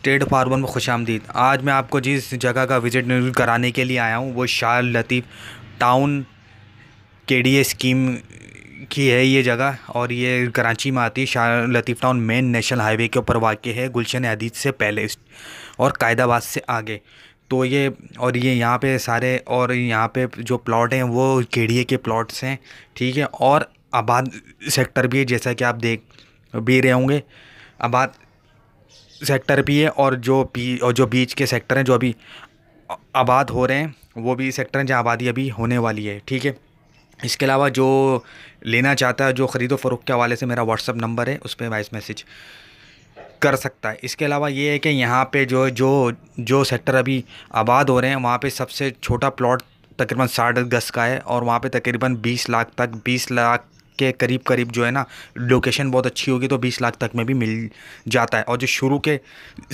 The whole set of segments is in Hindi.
स्टेट फार्मर में खुश आमदीद आज मैं आपको जिस जगह का विज़िट कराने के लिए आया हूँ, वो Shah Latif town K D A scheme की है ये जगह और ये कराची में आती है। Shah Latif town main national highway के ऊपर वाक़ है, गुलशन हदीद से पहले और कायदाबाद से आगे। तो ये और ये यहाँ पे सारे और यहाँ पे जो प्लॉट हैं, वो के डी ए के प्लॉट्स हैं, ठीक है? और आबाद सेक्टर भी है, जैसा कि आप देख भी रहे होंगे। आबाद सेक्टर भी है और जो बी और जो बीच के सेक्टर हैं, जो अभी आबाद हो रहे हैं, वो भी सेक्टर हैं, जहाँ आबादी अभी होने वाली है, ठीक है? इसके अलावा जो लेना चाहता है, जो ख़रीदो फ़रोख्त के हवाले से मेरा व्हाट्सअप नंबर है, उस पर वॉइस मैसेज कर सकता है। इसके अलावा ये है कि यहाँ पे जो जो जो सेक्टर अभी आबाद हो रहे हैं, वहाँ पे सबसे छोटा प्लॉट तकरीबन साठ गज का है, और वहाँ पे तकरीबन बीस लाख तक, बीस लाख के करीब करीब जो है ना लोकेशन बहुत अच्छी होगी तो बीस लाख तक में भी मिल जाता है। और जो शुरू के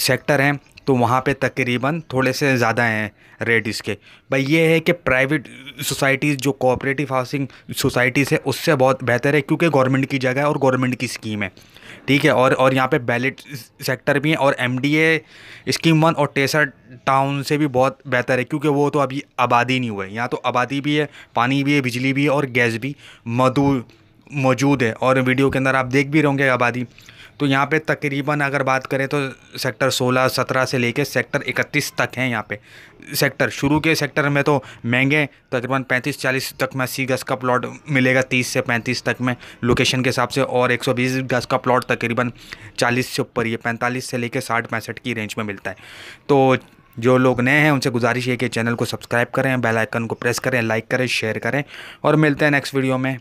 सेक्टर हैं तो वहाँ पे तकरीबन थोड़े से ज़्यादा हैं रेट इसके। भाई, ये है कि प्राइवेट सोसाइटीज़ जो कोऑपरेटिव हाउसिंग सोसाइटीज़ है, उससे बहुत बेहतर है क्योंकि गवर्नमेंट की जगह है और गवर्नमेंट की स्कीम है। ठीक है? और और यहाँ पे बैलेट सेक्टर भी हैं और एमडीए स्कीम वन और टेसर टाउन से भी बहुत बेहतर है क्योंकि वो तो अभी आबादी नहीं हुए यहाँ तो आबादी भी है, पानी भी है, बिजली भी है और गैस भी, मधु मौजूद है और वीडियो के अंदर आप देख भी रहोगे आबादी। तो यहाँ पे तकरीबन अगर बात करें तो सेक्टर 16 17 से लेके सेक्टर 31 तक हैं यहाँ पे। सेक्टर, शुरू के सेक्टर में तो महँगे तकरीबन 35 40 तक में अस्सी गज़ का प्लॉट मिलेगा 30 से 35 तक में। लोकेशन के हिसाब से और 120 गज़ का प्लॉट तकरीबन 40 से ऊपर ये 45 से लेके साठ, पैंसठ की रेंज में मिलता है। तो जो लोग नए हैं, उनसे गुजारिश है कि चैनल को सब्सक्राइब करें बेल आइकन को प्रेस करें लाइक करें शेयर करें और मिलते हैं नेक्स्ट वीडियो में।